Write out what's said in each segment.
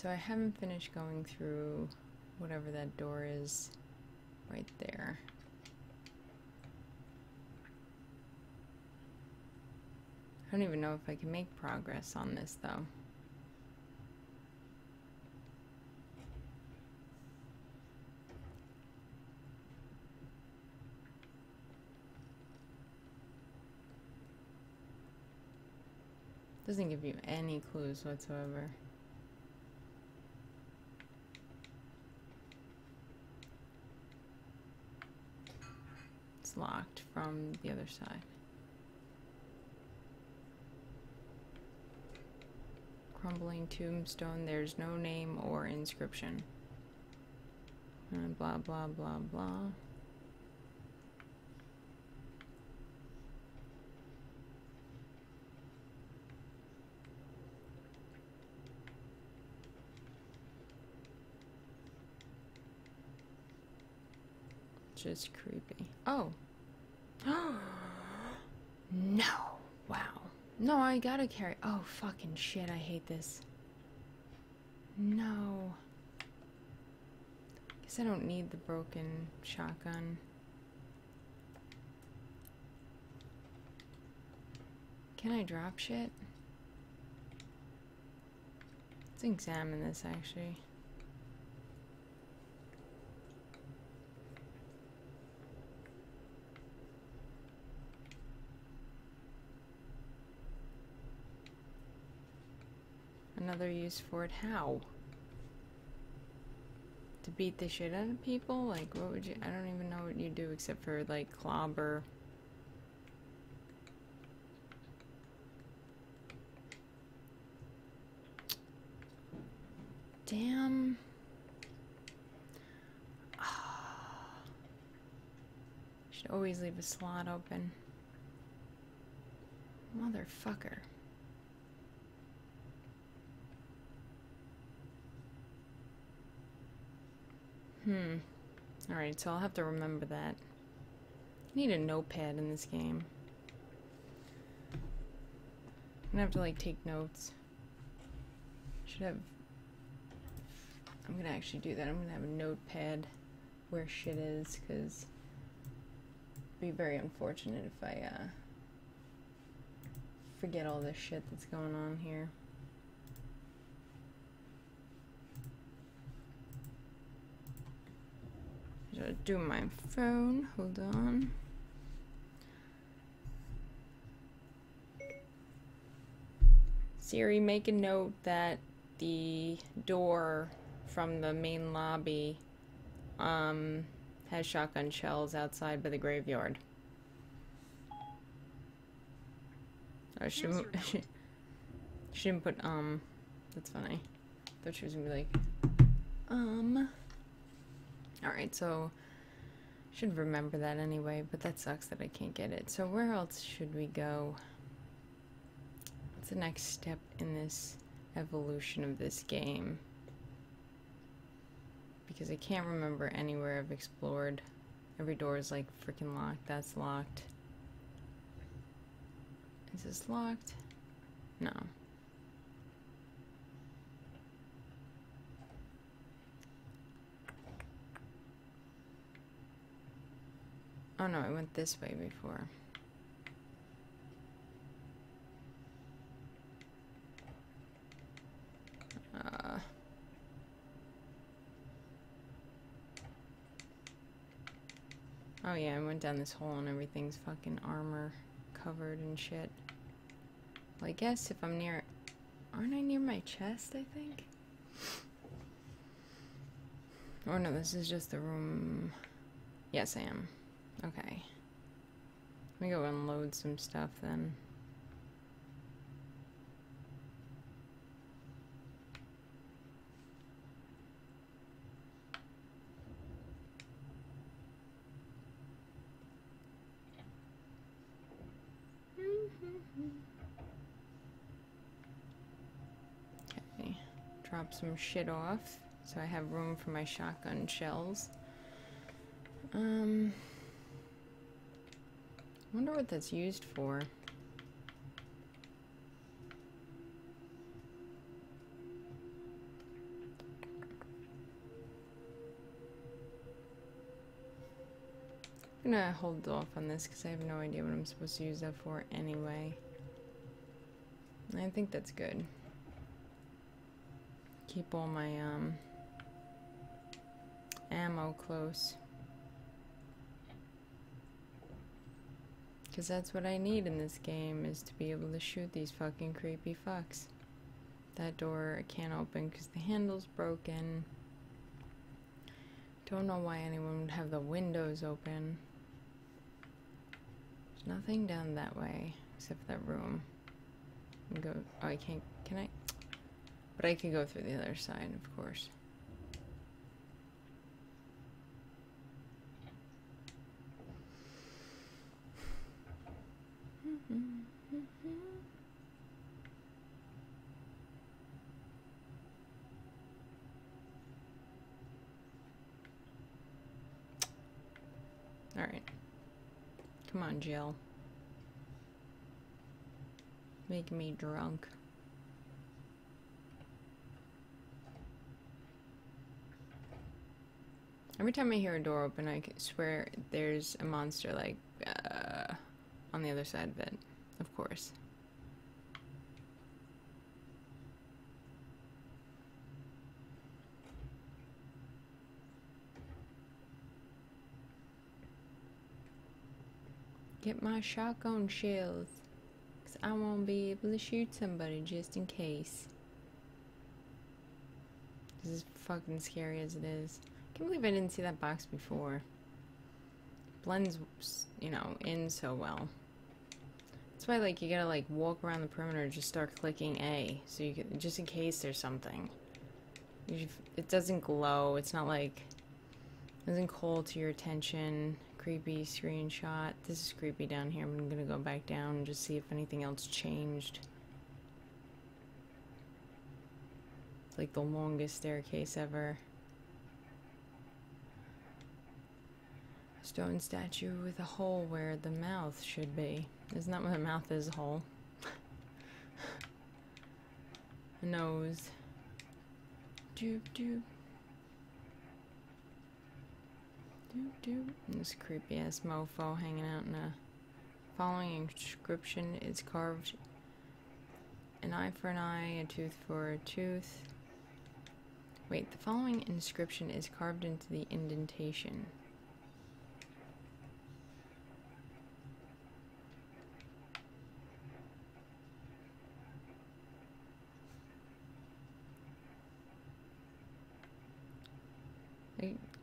so I haven't finished going through whatever that door is right there. I don't even know if I can make progress on this though. Doesn't give you any clues whatsoever. It's locked from the other side. Crumbling tombstone, there's no name or inscription. And blah blah blah blah. Just creepy. Oh. no. Wow. No, I gotta carry. Oh, fucking shit. I hate this. No. Guess I don't need the broken shotgun. Can I drop shit? Let's examine this actually. Another use for it. How? To beat the shit out of people? Like, what would you... I don't even know what you do except for, like, clobber. Damn. Should always leave a slot open. Motherfucker. Hmm. Alright, so I'll have to remember that. I need a notepad in this game. I'm gonna have to like take notes. Should have I'm gonna actually do that. I'm gonna have a notepad where shit is, because it'd be very unfortunate if I uh, forget all this shit that's going on here. Do my phone. Hold on. Siri, make a note that the door from the main lobby um, has shotgun shells outside by the graveyard. I shouldn't, she, she didn't put, um, that's funny. I thought she was gonna be like, um, alright, so, should remember that anyway, but that sucks that I can't get it. So where else should we go? What's the next step in this evolution of this game? because I can't remember anywhere I've explored. Every door is like freaking locked. That's locked. Is this locked? No. Oh no, I went this way before. Uh. Oh yeah, I went down this hole and everything's fucking armor covered and shit. Well, I guess if I'm near... Aren't I near my chest, I think? Or no, this is just the room... Yes, I am. Okay. Let me go unload some stuff then. drop some shit off so I have room for my shotgun shells. Um, wonder what that's used for. I'm gonna hold off on this because I have no idea what I'm supposed to use that for anyway. I think that's good. Keep all my um, ammo close. Because that's what I need in this game, is to be able to shoot these fucking creepy fucks. That door I can't open because the handle's broken. Don't know why anyone would have the windows open. There's nothing down that way, except that room. Go. Oh, I can't. Can I? But I can go through the other side, of course. Alright. Come on, Jill. Make me drunk. Every time I hear a door open, I swear there's a monster, like, uh, on the other side of it. Of course. Get my shotgun shells. Because I won't be able to shoot somebody just in case. This is fucking scary as it is. I can't believe I didn't see that box before. Blends, you know, in so well. That's why, like, you gotta, like, walk around the perimeter and just start clicking A. So you can, just in case there's something. It doesn't glow. It's not, like, it doesn't call to your attention creepy screenshot. This is creepy down here. I'm gonna go back down and just see if anything else changed. It's like the longest staircase ever. Stone statue with a hole where the mouth should be. Isn't that what a mouth is? A hole. a nose. Doop doop. Doop doop. And this creepy ass mofo hanging out in a following inscription is carved an eye for an eye, a tooth for a tooth. Wait, the following inscription is carved into the indentation.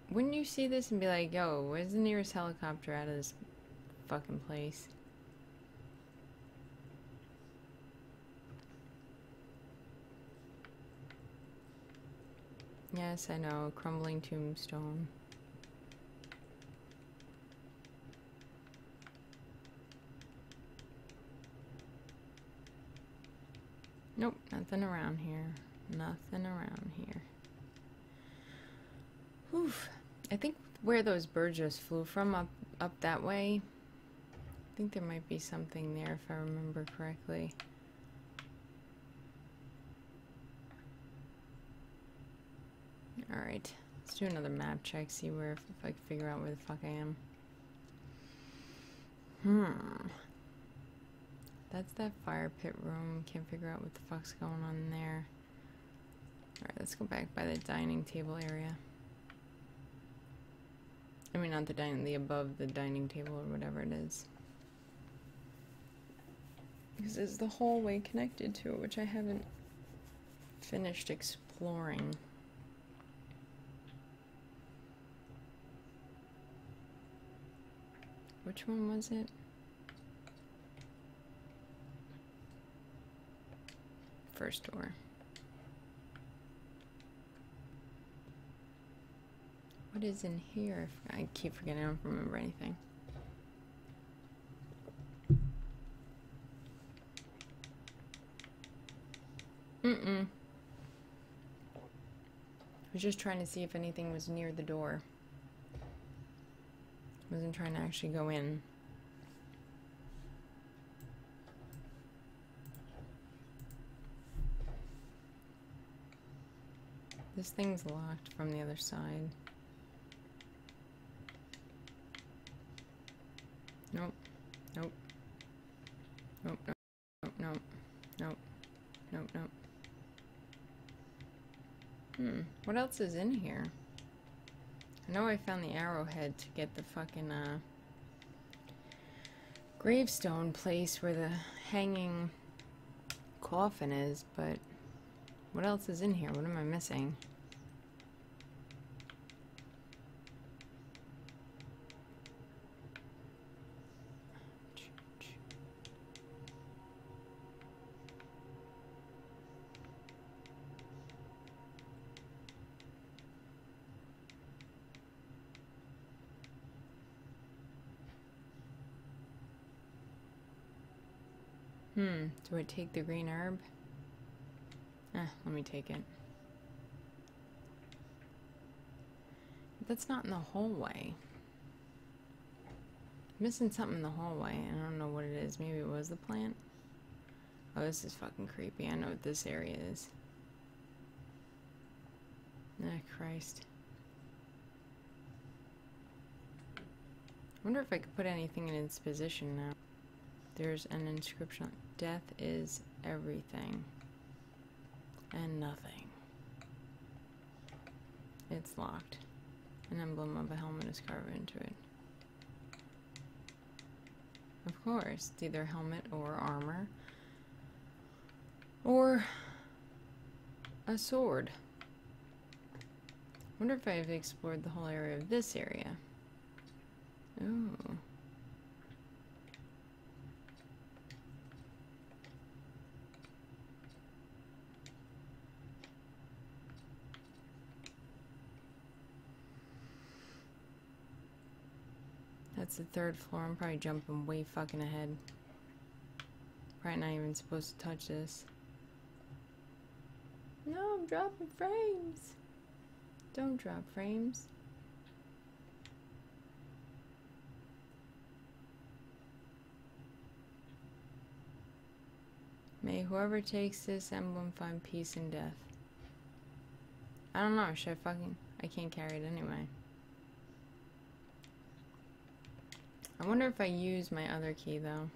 Wouldn't you see this and be like, yo, where's the nearest helicopter out of this fucking place? Yes, I know, crumbling tombstone. Nope, nothing around here. Nothing around here. Oof. I think where those birds just flew from up up that way. I think there might be something there if I remember correctly. Alright, let's do another map check, see where, if, if I can figure out where the fuck I am. Hmm. That's that fire pit room. Can't figure out what the fuck's going on there. Alright, let's go back by the dining table area. I mean, not the dining, the above the dining table or whatever it is. Because there's the hallway connected to it, which I haven't finished exploring. Which one was it? First door. What is in here? I keep forgetting. I don't remember anything. Mm-mm. I was just trying to see if anything was near the door. I wasn't trying to actually go in. This thing's locked from the other side. Nope. Nope, nope, nope, nope, nope, nope, nope. Hmm, what else is in here? I know I found the arrowhead to get the fucking, uh, gravestone place where the hanging coffin is, but what else is in here? What am I missing? Hmm, do I take the green herb? Eh, let me take it. That's not in the hallway. missing something in the hallway. I don't know what it is. Maybe it was the plant? Oh, this is fucking creepy. I know what this area is. Ah, Christ. I wonder if I could put anything in its position now. There's an inscription. Death is everything and nothing. It's locked. An emblem of a helmet is carved into it. Of course, it's either helmet or armor. Or a sword. wonder if I've explored the whole area of this area. Ooh. That's the third floor. I'm probably jumping way fucking ahead. Probably not even supposed to touch this. No, I'm dropping frames. Don't drop frames. May whoever takes this emblem find peace in death. I don't know, should I fucking... I can't carry it anyway. I wonder if I use my other key though.